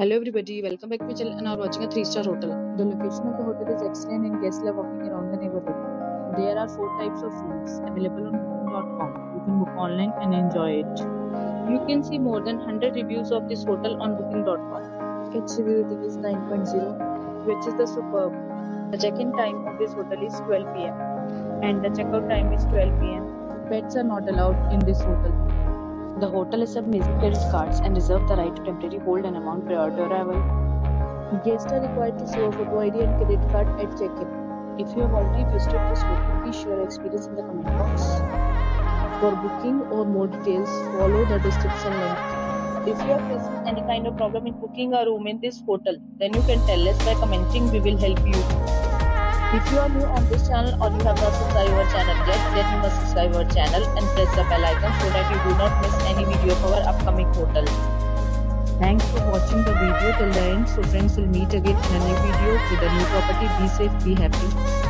Hello everybody, welcome back to my channel and are watching a 3-star hotel. The location of the hotel is excellent and guests love walking around the neighborhood. There are 4 types of rooms available on booking.com. You can book online and enjoy it. You can see more than 100 reviews of this hotel on booking.com. Its rating is 9.0 which is the superb. The check-in time of this hotel is 12 pm and the checkout time is 12 pm. Pets are not allowed in this hotel. The hotel accepts credit cards and reserves the right to temporarily hold an amount prior to arrival. Guests are required to show a photo ID and credit card at check-in. If you have already visited this hotel, please share your experience in the comment box. For booking or more details, follow the description link. If you are facing any kind of problem in booking a room in this hotel, then you can tell us by commenting. We will help you. If you are new on this channel or you have not subscribed our channel yet, then you must subscribe our channel and press the bell icon so that you do not miss any video of our upcoming hotel. Thanks for watching the video till the end. So friends will meet again in a new video with a new property. Be safe, be happy.